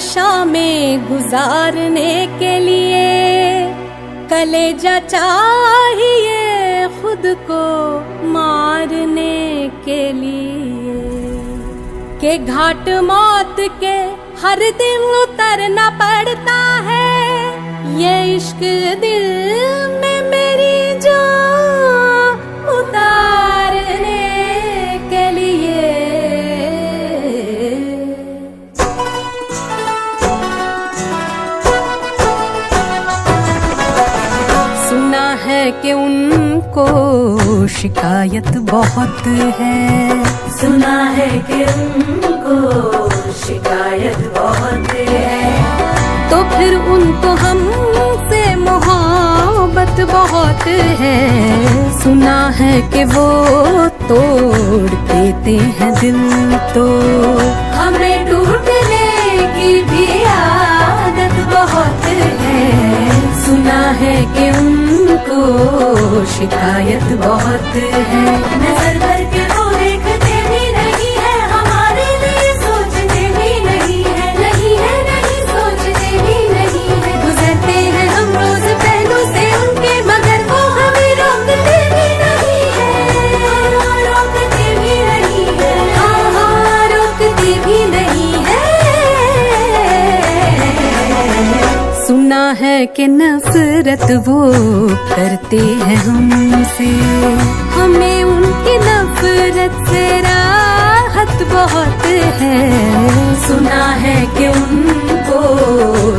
शामें गुजारने के लिए कलेजा चाहिए खुद को मारने के लिए। के घाट मौत के हर दिन उतरना पड़ता है, ये इश्क दिल में कि उनको शिकायत बहुत है। सुना है कि उनको शिकायत बहुत है। तो फिर उनको हमसे मोहब्बत बहुत है। सुना है कि वो तोड़ देते हैं दिल तो। हमें टूटने की भी आदत बहुत है। सुना है कि शिकायत बहुत है। नज़र भर के सुना है कि नफरत वो करते हैं हमसे। हमें उनकी नफरत से राहत बहुत है। सुना है कि उनको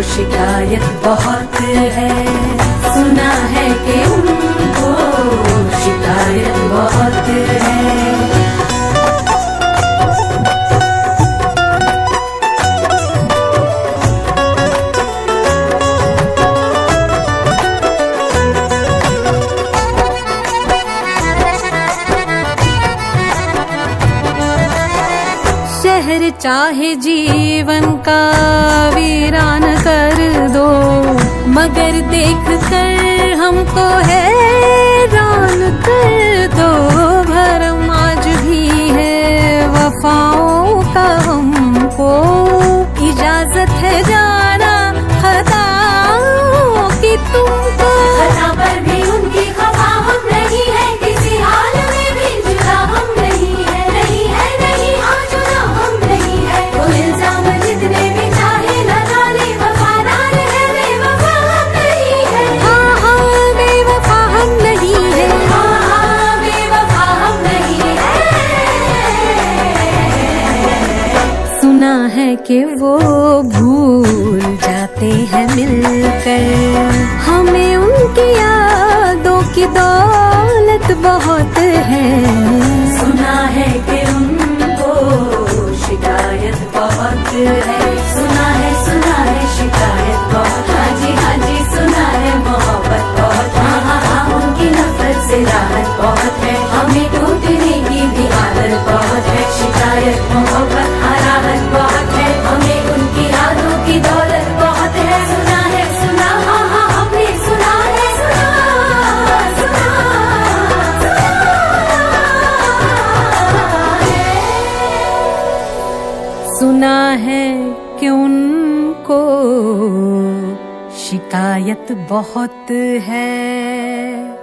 शिकायत बहुत है। शहर चाहे जीवन का वीरान कर दो। मगर देख कर हमको है रान कर दो। कि वो भूल जाते हैं मिलकर। हमें उनकी यादों की दौलत बहुत है। सुना है कि उनको शिकायत बहुत है। सुना है सुना है, शिकायत बहुत। हाँ जी हाँ जी सुना है, मोहब्बत बहुत हाँ हाँ हाँ उनकी नफरत से राहत बहुत है। हमें टूटने की भी आदत बहुत है। शिकायत, मोहब्बत कि उनको शिकायत बहुत है।